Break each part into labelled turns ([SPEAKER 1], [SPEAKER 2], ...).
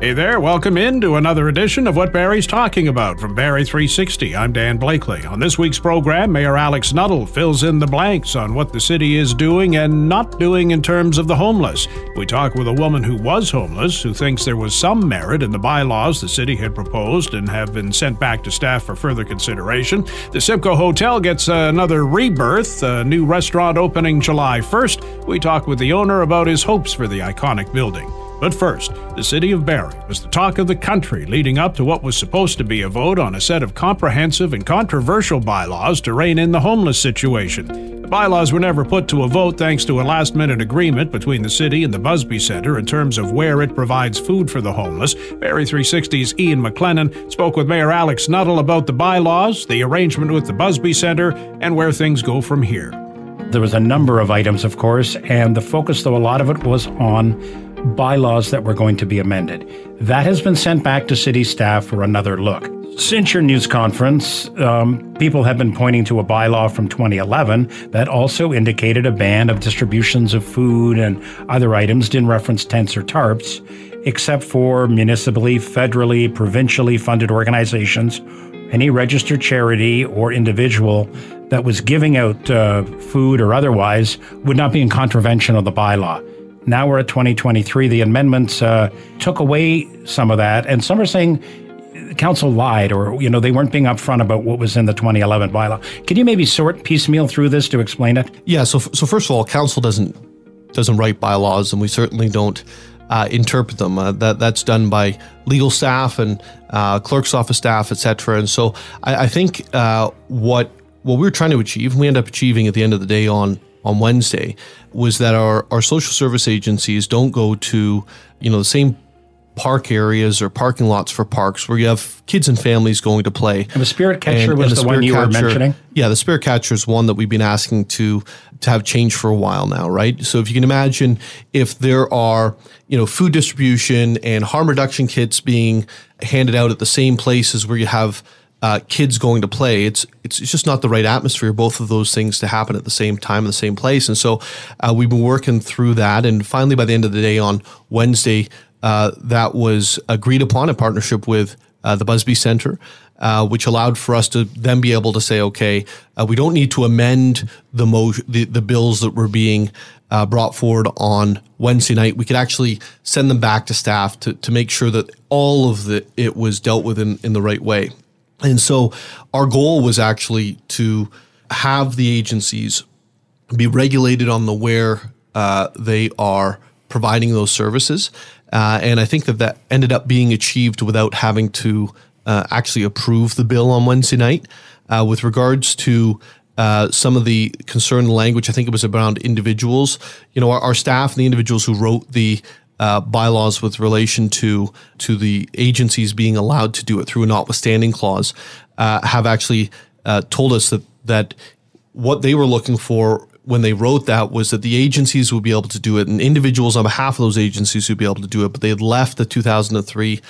[SPEAKER 1] Hey there, welcome in to another edition of What Barrie's Talking About from Barrie 360. I'm Dan Blakely. On this week's program, Mayor Alex Nuttall fills in the blanks on what the city is doing and not doing in terms of the homeless. We talk with a woman who was homeless, who thinks there was some merit in the bylaws the city had proposed and have been sent back to staff for further consideration. The Simcoe Hotel gets another rebirth, a new restaurant opening July 1st. We talk with the owner about his hopes for the iconic building. But first, the city of Barrie was the talk of the country leading up to what was supposed to be a vote on a set of comprehensive and controversial bylaws to rein in the homeless situation. The bylaws were never put to a vote thanks to a last minute agreement between the city and the Busby Center in terms of where it provides food for the homeless. Barrie 360's Ian MacLennan spoke with Mayor Alex Nuttall about the bylaws, the arrangement with the Busby Center, and where things go from here.
[SPEAKER 2] There was a number of items, of course, and the focus, though, a lot of it was on bylaws that were going to be amended. That has been sent back to city staff for another look. Since your news conference, um, people have been pointing to a bylaw from 2011 that also indicated a ban of distributions of food and other items, didn't reference tents or tarps, except for municipally, federally, provincially funded organizations, any registered charity or individual that was giving out uh, food or otherwise would not be in contravention of the bylaw. Now we're at 2023. The amendments uh, took away some of that, and some are saying council lied or you know they weren't being upfront about what was in the 2011 bylaw. Can you maybe sort piecemeal through this to explain it?
[SPEAKER 3] Yeah. So so first of all, council doesn't doesn't write bylaws, and we certainly don't. Uh, interpret them. Uh, that that's done by legal staff and uh, clerk's office staff, etc. And so I, I think uh, what what we we're trying to achieve, and we end up achieving at the end of the day on on Wednesday was that our, our social service agencies don't go to, you know, the same park areas or parking lots for parks where you have kids and families going to play.
[SPEAKER 2] And the Spirit Catcher and, was and the, the one you catcher, were mentioning?
[SPEAKER 3] Yeah, the Spirit Catcher is one that we've been asking to to have change for a while now, right? So if you can imagine if there are, you know, food distribution and harm reduction kits being handed out at the same places where you have uh, kids going to play. It's, it's just not the right atmosphere. Both of those things to happen at the same time in the same place. And so uh, we've been working through that. And finally, by the end of the day on Wednesday, uh, that was agreed upon in partnership with uh, the Busby Center. Uh, which allowed for us to then be able to say, okay, uh, we don't need to amend the, mo- the, the bills that were being uh, brought forward on Wednesday night. We could actually send them back to staff to, to make sure that all of the it was dealt with in, in the right way. And so our goal was actually to have the agencies be regulated on the where uh, they are providing those services. Uh, and I think that that ended up being achieved without having to uh, actually approve the bill on Wednesday night. Uh, with regards to uh, some of the concerned language, I think it was around individuals. You know, our, our staff and the individuals who wrote the uh, bylaws with relation to to the agencies being allowed to do it through a notwithstanding clause uh, have actually uh, told us that that what they were looking for when they wrote that was that the agencies would be able to do it and individuals on behalf of those agencies would be able to do it, but they had left the 2003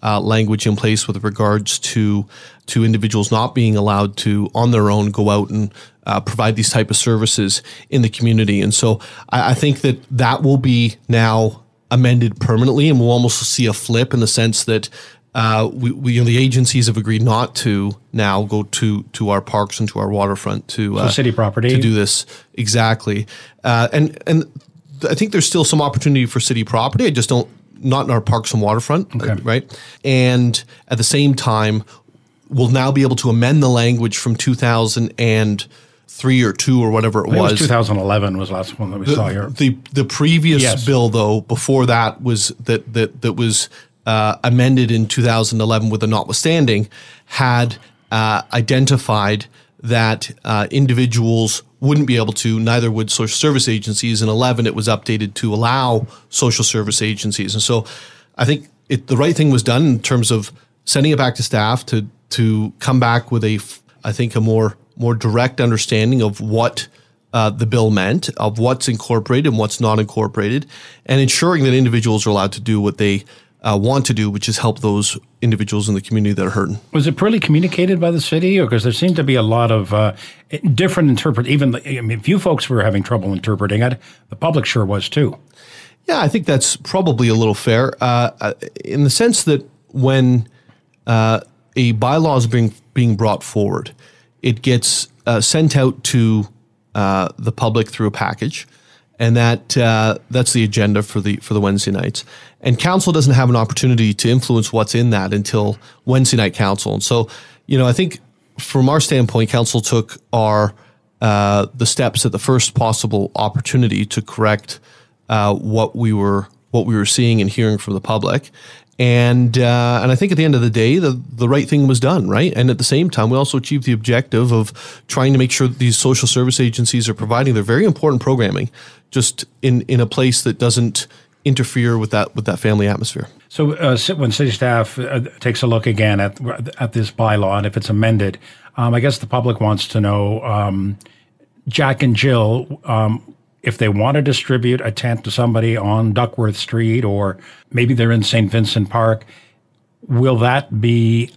[SPEAKER 3] uh, language in place with regards to to individuals not being allowed to on their own go out and uh, provide these type of services in the community. And so I, I think that that will be now amended permanently, and we'll almost see a flip in the sense that uh, we, we, you know, the agencies have agreed not to now go to to our parks and to our waterfront to
[SPEAKER 2] uh, so city property
[SPEAKER 3] to do this exactly. Uh, and and I think there's still some opportunity for city property. I just don't not in our parks and waterfront, okay. right? And at the same time, we'll now be able to amend the language from 2000 and three or two or whatever it was.
[SPEAKER 2] was. 2011 was the last one that we
[SPEAKER 3] the,
[SPEAKER 2] saw here.
[SPEAKER 3] The the previous yes. bill though before that was that that that was uh, amended in 2011 with a notwithstanding had uh, identified that uh, individuals wouldn't be able to neither would social service agencies in 11 it was updated to allow social service agencies and so i think it, the right thing was done in terms of sending it back to staff to to come back with a i think a more more direct understanding of what uh, the bill meant, of what's incorporated and what's not incorporated, and ensuring that individuals are allowed to do what they uh, want to do, which is help those individuals in the community that are hurting.
[SPEAKER 2] Was it poorly communicated by the city, or because there seemed to be a lot of uh, different interpret? Even I mean, if you folks were having trouble interpreting it, the public sure was too.
[SPEAKER 3] Yeah, I think that's probably a little fair uh, uh in the sense that when uh, a bylaw is being being brought forward, it gets uh, sent out to uh, the public through a package, and that uh, that's the agenda for the for the Wednesday nights. And council doesn't have an opportunity to influence what's in that until Wednesday night council. And so, you know, I think from our standpoint, council took our uh, the steps at the first possible opportunity to correct uh, what we were what we were seeing and hearing from the public. And uh, and I think at the end of the day, the the right thing was done, right? And at the same time, we also achieved the objective of trying to make sure that these social service agencies are providing their very important programming, just in in a place that doesn't interfere with that with that family atmosphere.
[SPEAKER 2] So uh, when city staff uh, takes a look again at at this bylaw, and if it's amended, um, I guess the public wants to know, um, Jack and Jill, um, if they want to distribute a tent to somebody on Duckworth Street or maybe they're in St. Vincent Park, will that be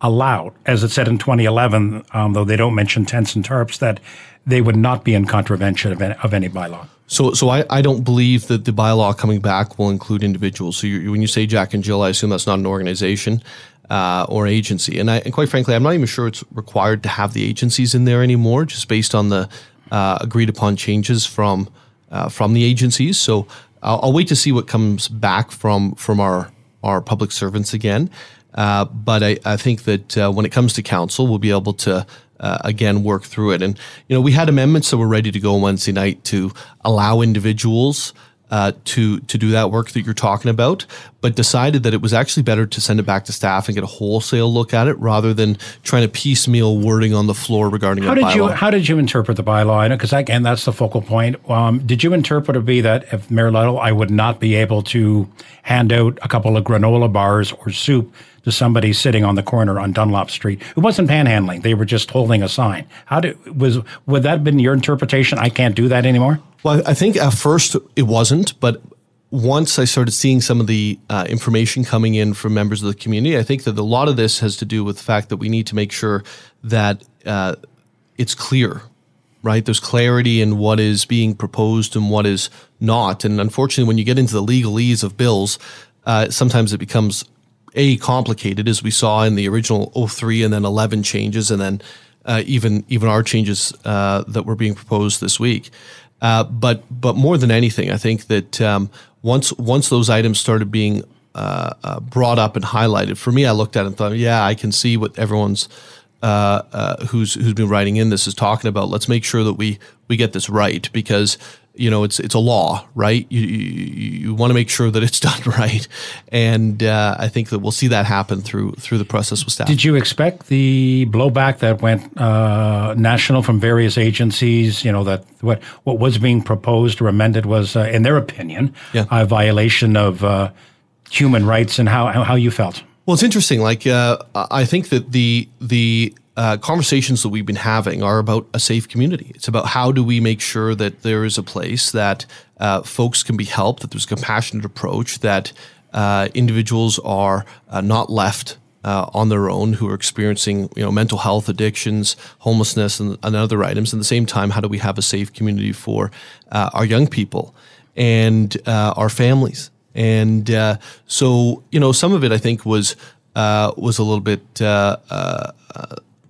[SPEAKER 2] allowed? As it said in 2011, um, though they don't mention tents and tarps, that they would not be in contravention of any, of any bylaw.
[SPEAKER 3] So, so I, I don't believe that the bylaw coming back will include individuals. So, you, when you say Jack and Jill, I assume that's not an organization uh, or agency. And, I, and quite frankly, I'm not even sure it's required to have the agencies in there anymore, just based on the agreed upon changes from uh, from the agencies. So I'll, I'll, wait to see what comes back from from our our public servants again. Uh, but I, I, think that uh, when it comes to council, we'll be able to uh, again work through it. And you know, we had amendments that were ready to go Wednesday night to allow individuals uh, to to do that work that you're talking about, but decided that it was actually better to send it back to staff and get a wholesale look at it rather than trying to piecemeal wording on the floor regarding
[SPEAKER 2] how did you how did you interpret the bylaw? I know because again that's the focal point. Um, did you interpret it to be that if Mayor Little, I would not be able to hand out a couple of granola bars or soup to somebody sitting on the corner on Dunlop Street. who wasn't panhandling; they were just holding a sign. How did was would that have been your interpretation? I can't do that anymore.
[SPEAKER 3] Well, I think at first it wasn't, but once I started seeing some of the uh, information coming in from members of the community, I think that a lot of this has to do with the fact that we need to make sure that uh, it's clear, right? There's clarity in what is being proposed and what is not. And unfortunately, when you get into the legalese of bills, uh, sometimes it becomes a complicated, as we saw in the original 03 and then 11 changes, and then uh, even even our changes uh, that were being proposed this week. Uh, but but more than anything, I think that um, once once those items started being uh, uh, brought up and highlighted, for me, I looked at it and thought, yeah, I can see what everyone's uh, who's who's been writing in this is talking about. Let's make sure that we we get this right because you know it's it's a law, right? You you, you want to make sure that it's done right, and uh, I think that we'll see that happen through through the process with staff.
[SPEAKER 2] Did you expect the blowback that went uh, national from various agencies? You know that what what was being proposed or amended was, uh, in their opinion, yeah. a violation of uh, human rights, and how how you felt.
[SPEAKER 3] Well, it's interesting. Like uh, I think that the the uh, conversations that we've been having are about a safe community. It's about how do we make sure that there is a place that uh, folks can be helped, that there's a compassionate approach, that uh, individuals are uh, not left uh, on their own who are experiencing you know mental health addictions, homelessness, and, and, other items. At the same time, how do we have a safe community for uh, our young people and our families? And so you know, some of it I think was. was a little bit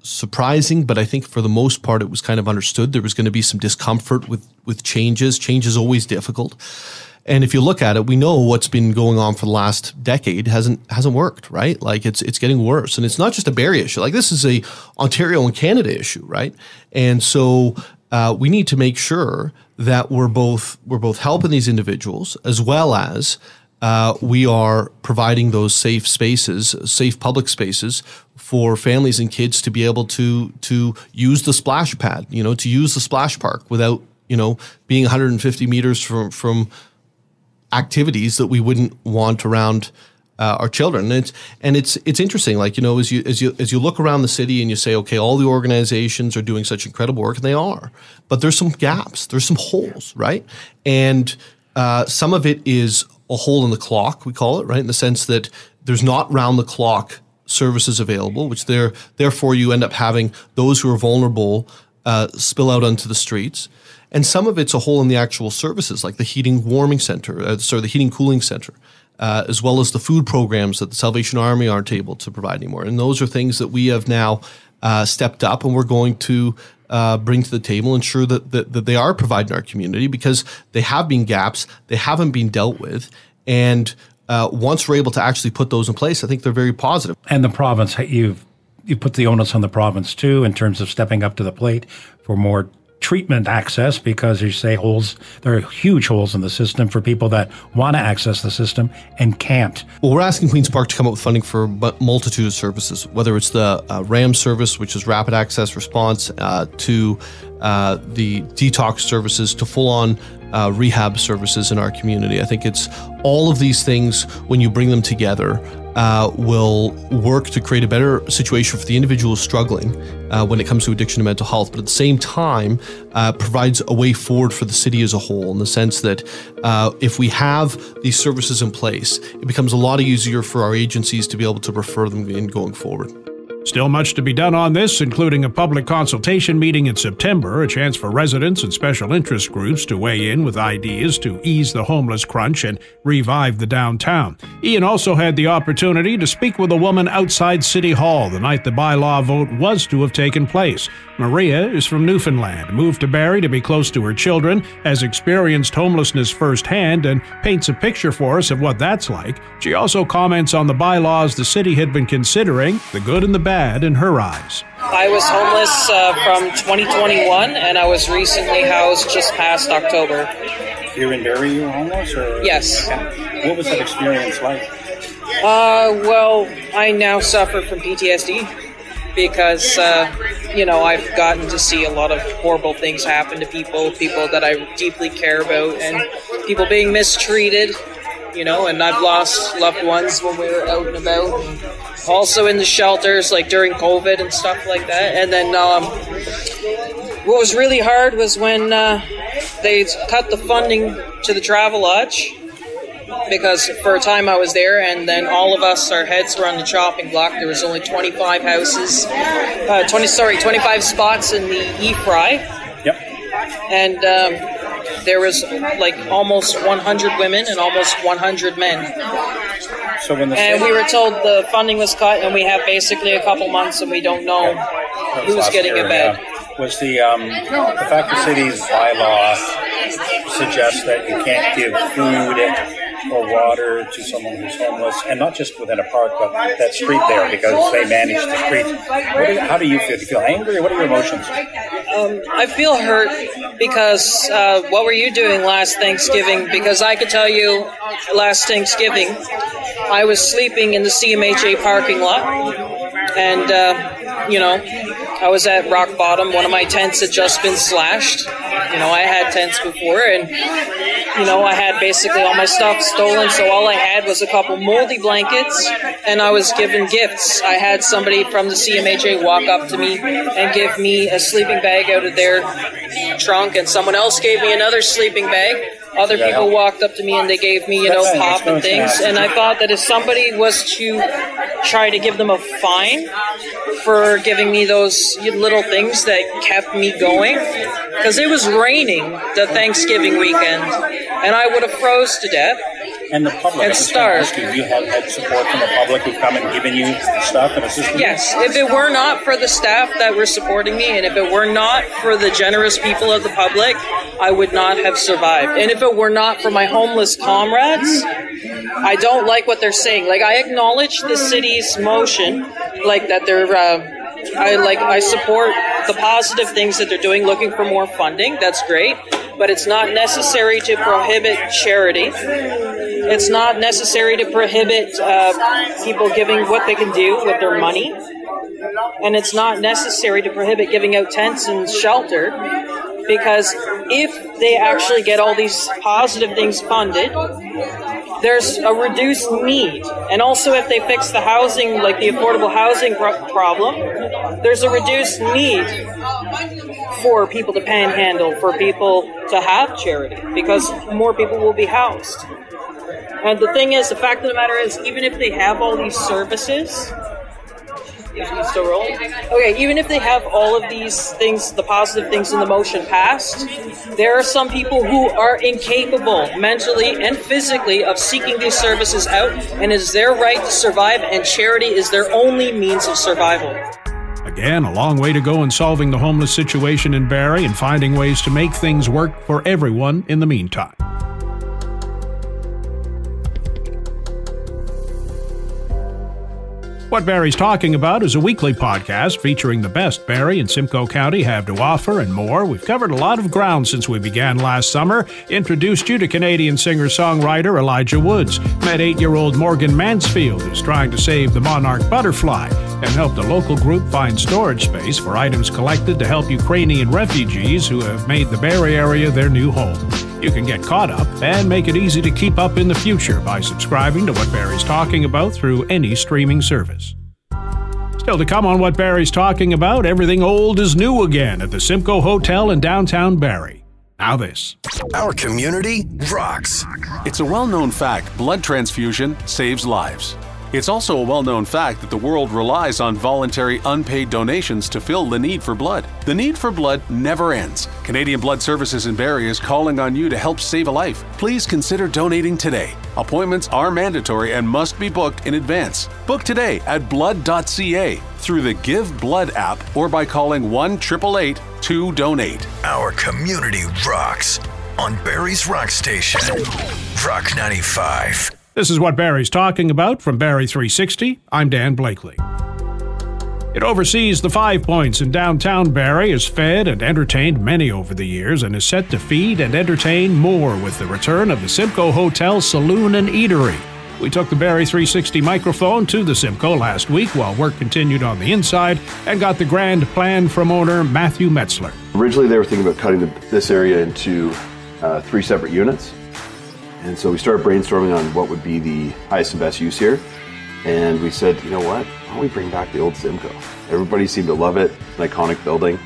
[SPEAKER 3] surprising, but I think for the most part it was kind of understood. There was going to be some discomfort with with changes. Change is always difficult. And if you look at it, we know what's been going on for the last decade hasn't hasn't worked, right? Like it's it's getting worse, and it's not just a Barrie issue. Like this is a Ontario and Canada issue, right? And so uh, we need to make sure that we're both we're both helping these individuals as well as uh, we are providing those safe spaces, safe public spaces for families and kids to be able to to use the splash pad, you know, to use the splash park without you know being 150 meters from from activities that we wouldn't want around uh, our children. And it's and it's it's interesting, like you know, as you as you as you look around the city and you say, okay, all the organizations are doing such incredible work, and they are, but there's some gaps, there's some holes, right? And uh, some of it is a hole in the clock, we call it, right? In the sense that there's not round the clock services available, which there therefore you end up having those who are vulnerable uh, spill out onto the streets. And some of it's a hole in the actual services, like the heating warming center, uh, sorry, the heating cooling center, uh, as well as the food programs that the Salvation Army aren't able to provide anymore. And those are things that we have now uh, stepped up and we're going to uh, bring to the table, ensure that, that, that they are providing our community because they have been gaps, they haven't been dealt with. And uh, once we're able to actually put those in place, I think they're very positive.
[SPEAKER 2] And the province, you've you put the onus on the province too in terms of stepping up to the plate for more treatment access because you say holes there are huge holes in the system for people that want to access the system and can't
[SPEAKER 3] well we're asking queen's park to come up with funding for a multitude of services whether it's the uh, ram service which is rapid access response uh, to uh, the detox services to full on uh, rehab services in our community. I think it's all of these things, when you bring them together, uh, will work to create a better situation for the individual struggling uh, when it comes to addiction and mental health, but at the same time, uh, provides a way forward for the city as a whole in the sense that uh, if we have these services in place, it becomes a lot easier for our agencies to be able to refer them in going forward.
[SPEAKER 1] Still much to be done on this, including a public consultation meeting in September, a chance for residents and special interest groups to weigh in with ideas to ease the homeless crunch and revive the downtown. Ian also had the opportunity to speak with a woman outside City Hall the night the bylaw vote was to have taken place. Maria is from Newfoundland, moved to Barrie to be close to her children, has experienced homelessness firsthand, and paints a picture for us of what that's like. She also comments on the bylaws the city had been considering, the good and the bad bad in her eyes.
[SPEAKER 4] I was homeless uh, from 2021, and I was recently housed just past October.
[SPEAKER 5] Here in Barrie, you were homeless, or
[SPEAKER 4] yes?
[SPEAKER 5] What was that experience like?
[SPEAKER 4] Uh, well, I now suffer from PTSD because uh, you know I've gotten to see a lot of horrible things happen to people, people that I deeply care about, and people being mistreated. You know, and I've lost loved ones when we were out and about. Also in the shelters, like during COVID and stuff like that. And then um, what was really hard was when uh, they cut the funding to the Travelodge because for a time I was there, and then all of us, our heads were on the chopping block. There was only 25 houses, uh, 20 sorry, 25 spots in the E-Fry.
[SPEAKER 5] Yep.
[SPEAKER 4] And um, there was like almost 100 women and almost 100 men.
[SPEAKER 5] So when the
[SPEAKER 4] and we were told the funding was cut, and we have basically a couple months, and we don't know who's getting
[SPEAKER 5] year,
[SPEAKER 4] a bed.
[SPEAKER 5] Yeah. Was the um, the fact the city's bylaw suggests that you can't give food or water to someone who's homeless, and not just within a park, but that street there because they manage the street. How do you feel? Do you feel angry? What are your emotions?
[SPEAKER 4] Um, I feel hurt because uh, what were you doing last Thanksgiving? Because I could tell you, last Thanksgiving, I was sleeping in the CMHA parking lot, and uh, you know, I was at rock bottom. One of my tents had just been slashed. You know, I had tents before, and you know, I had basically all my stuff stolen. So all I had was a couple moldy blankets, and I was given gifts. I had somebody from the CMHA walk up to me and give me a sleeping bag out of their trunk, and someone else gave me another sleeping bag other people walked up to me and they gave me, you know, pop and things. And I thought that if somebody was to try to give them a fine for giving me those little things that kept me going, because it was raining the Thanksgiving weekend, and I would have froze to death.
[SPEAKER 5] And the public,
[SPEAKER 4] and stars.
[SPEAKER 5] You, you have had support from the public who've come and given you stuff and assisted
[SPEAKER 4] Yes. If it were not for the staff that were supporting me, and if it were not for the generous people of the public, I would not have survived. And if it were not for my homeless comrades, I don't like what they're saying. Like I acknowledge the city's motion, like that they're. Uh, I like I support the positive things that they're doing, looking for more funding. That's great, but it's not necessary to prohibit charity. It's not necessary to prohibit uh, people giving what they can do with their money, and it's not necessary to prohibit giving out tents and shelter. Because if they actually get all these positive things funded, there's a reduced need. And also, if they fix the housing, like the affordable housing pro- problem, there's a reduced need for people to panhandle, for people to have charity, because more people will be housed. And the thing is, the fact of the matter is, even if they have all these services, still rolling? Okay, even if they have all of these things, the positive things in the motion passed, there are some people who are incapable mentally and physically of seeking these services out, and it is their right to survive, and charity is their only means of survival.
[SPEAKER 1] Again, a long way to go in solving the homeless situation in Barrie and finding ways to make things work for everyone in the meantime. What Barrie's Talking About is a weekly podcast featuring the best Barrie and Simcoe County have to offer and more. We've covered a lot of ground since we began last summer, introduced you to Canadian singer songwriter Elijah Woods, met eight year old Morgan Mansfield, who's trying to save the monarch butterfly, and helped a local group find storage space for items collected to help Ukrainian refugees who have made the Barrie area their new home. You can get caught up and make it easy to keep up in the future by subscribing to What Barrie's Talking About through any streaming service. Still to come on What Barrie's Talking About, everything old is new again at the Simcoe Hotel in downtown Barrie. Now this.
[SPEAKER 6] Our community rocks.
[SPEAKER 7] It's a well known fact blood transfusion saves lives. It's also a well known fact that the world relies on voluntary unpaid donations to fill the need for blood. The need for blood never ends. Canadian Blood Services in Barrie is calling on you to help save a life. Please consider donating today. Appointments are mandatory and must be booked in advance. Book today at blood.ca through the Give Blood app or by calling 1 888 2 Donate.
[SPEAKER 6] Our community rocks on Barrie's Rock Station. Rock 95.
[SPEAKER 1] This is what Barrie's talking about from Barrie 360. I'm Dan Blakely. It oversees the Five Points in downtown Barrie, has fed and entertained many over the years, and is set to feed and entertain more with the return of the Simcoe Hotel Saloon and Eatery. We took the Barrie 360 microphone to the Simcoe last week while work continued on the inside and got the grand plan from owner Matthew Metzler.
[SPEAKER 8] Originally, they were thinking about cutting the, this area into uh, three separate units. And so we started brainstorming on what would be the highest and best use here. And we said, you know what? Why don't we bring back the old Simcoe? Everybody seemed to love it. It's an iconic building.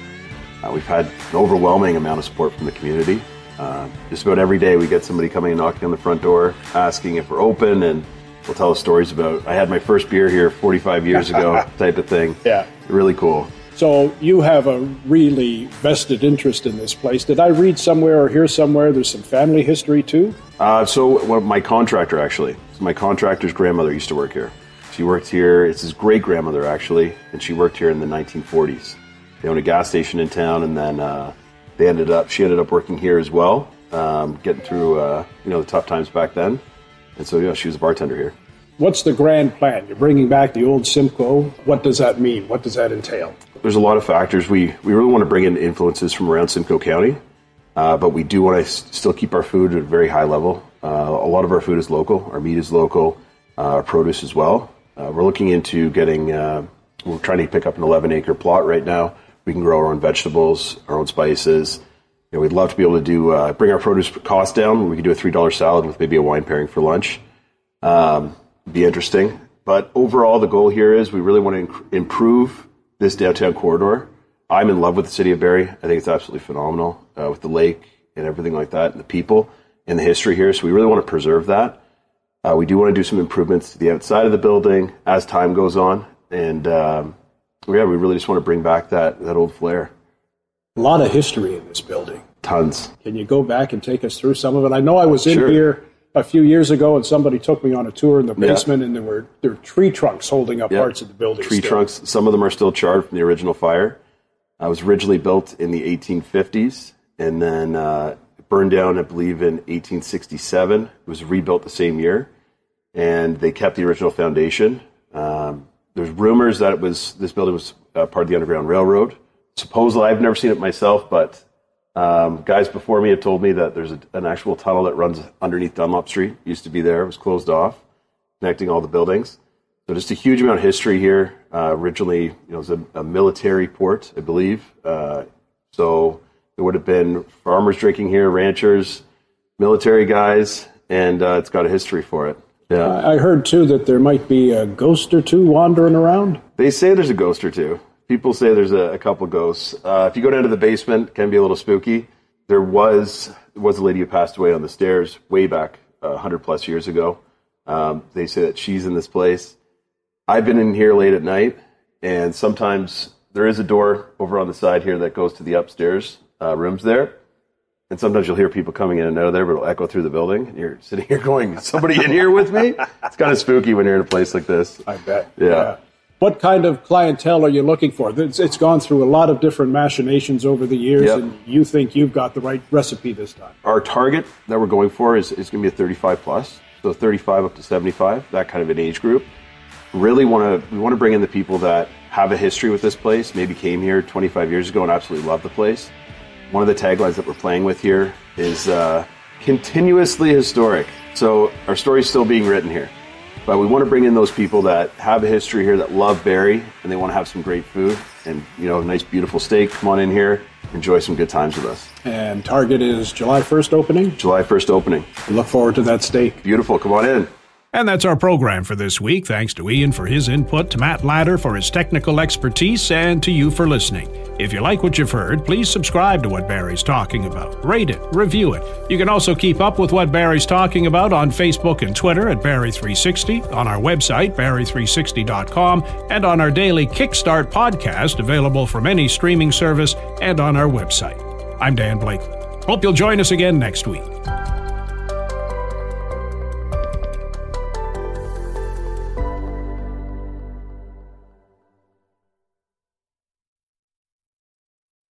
[SPEAKER 8] Uh, we've had an overwhelming amount of support from the community. Uh, just about every day we get somebody coming and knocking on the front door, asking if we're open, and we'll tell us stories about, I had my first beer here 45 years ago, type of thing.
[SPEAKER 9] Yeah.
[SPEAKER 8] Really cool.
[SPEAKER 9] So you have a really vested interest in this place. Did I read somewhere or hear somewhere there's some family history too?
[SPEAKER 8] Uh, so well, my contractor actually, so my contractor's grandmother used to work here. She worked here. It's his great grandmother actually, and she worked here in the 1940s. They owned a gas station in town, and then uh, they ended up. She ended up working here as well, um, getting through uh, you know the tough times back then. And so yeah, she was a bartender here.
[SPEAKER 9] What's the grand plan? You're bringing back the old Simcoe. What does that mean? What does that entail?
[SPEAKER 8] There's a lot of factors. We we really want to bring in influences from around Simcoe County, uh, but we do want to s- still keep our food at a very high level. Uh, a lot of our food is local. Our meat is local. Uh, our produce as well. Uh, we're looking into getting. Uh, we're trying to pick up an 11 acre plot right now. We can grow our own vegetables, our own spices. You know, we'd love to be able to do uh, bring our produce cost down. We could do a three dollar salad with maybe a wine pairing for lunch. Um, be interesting. But overall, the goal here is we really want to inc- improve this downtown corridor. I'm in love with the city of Barrie. I think it's absolutely phenomenal uh, with the lake and everything like that, and the people and the history here. So we really want to preserve that. Uh, we do want to do some improvements to the outside of the building as time goes on, and um, yeah, we really just want to bring back that that old flair.
[SPEAKER 9] A lot of history in this building.
[SPEAKER 8] Tons.
[SPEAKER 9] Can you go back and take us through some of it? I know I was in
[SPEAKER 8] Sure.
[SPEAKER 9] here a few years ago, and somebody took me on a tour in the
[SPEAKER 8] Yeah.
[SPEAKER 9] basement, and there were there were tree trunks holding up
[SPEAKER 8] Yeah.
[SPEAKER 9] parts of the building.
[SPEAKER 8] Tree
[SPEAKER 9] still.
[SPEAKER 8] trunks. Some of them are still charred from the original fire. It was originally built in the 1850s and then uh, burned down, I believe, in 1867. It was rebuilt the same year, and they kept the original foundation. Um, there's rumors that it was this building was uh, part of the Underground Railroad. Supposedly, I've never seen it myself, but um, guys before me have told me that there's a, an actual tunnel that runs underneath Dunlop Street. Used to be there. It was closed off, connecting all the buildings. So just a huge amount of history here. Uh, originally, you know, it was a, a military port, I believe. Uh, so it would have been farmers drinking here, ranchers, military guys, and uh, it's got a history for it. Yeah.
[SPEAKER 9] I heard too that there might be a ghost or two wandering around.
[SPEAKER 8] They say there's a ghost or two. People say there's a, a couple ghosts. Uh, if you go down to the basement, it can be a little spooky. There was was a lady who passed away on the stairs way back uh, 100 plus years ago. Um, they say that she's in this place. I've been in here late at night, and sometimes there is a door over on the side here that goes to the upstairs uh, rooms there. And sometimes you'll hear people coming in and out of there, but it'll echo through the building. And you're sitting here going, somebody in here with me? It's kind of spooky when you're in a place like this.
[SPEAKER 9] I bet.
[SPEAKER 8] Yeah.
[SPEAKER 9] What kind of clientele are you looking for? It's, it's gone through a lot of different machinations over the years,
[SPEAKER 8] Yep.
[SPEAKER 9] and you think you've got the right recipe this time.
[SPEAKER 8] Our target that we're going for is, is going to be a 35 plus, so 35 up to 75, that kind of an age group. Really want to we want to bring in the people that have a history with this place, maybe came here 25 years ago and absolutely love the place. One of the taglines that we're playing with here is uh, continuously historic. So our story's still being written here. But we want to bring in those people that have a history here, that love Barrie, and they want to have some great food and, you know, nice, beautiful steak. Come on in here, enjoy some good times with us.
[SPEAKER 9] And Target is July 1st opening.
[SPEAKER 8] July 1st opening.
[SPEAKER 9] We look forward to that steak.
[SPEAKER 8] Beautiful. Come on in.
[SPEAKER 1] And that's our program for this week. Thanks to Ian for his input, to Matt Ladder for his technical expertise, and to you for listening. If you like what you've heard, please subscribe to what Barrie's talking about. Rate it, review it. You can also keep up with what Barrie's talking about on Facebook and Twitter at Barrie360, on our website, Barrie360.com, and on our daily Kickstart podcast, available from any streaming service and on our website. I'm Dan Blakely. Hope you'll join us again next week.